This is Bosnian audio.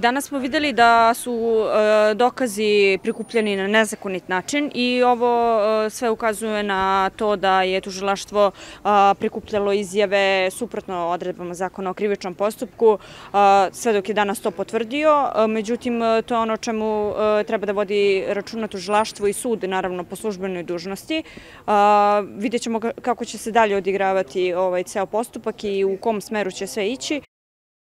Danas smo videli da su e, dokazi prikupljeni na nezakonit način i ovo e, sve ukazuje na to da je tužilaštvo e, prikupljalo izjave suprotno odredbama zakona o krivičnom postupku, sve dok je danas to potvrdio. Međutim, to je ono čemu treba da vodi računa tužilaštvo i sud, naravno, po službenoj dužnosti. Vidjet ćemo kako će se dalje odigravati ovaj ceo postupak i u kom smeru će sve ići.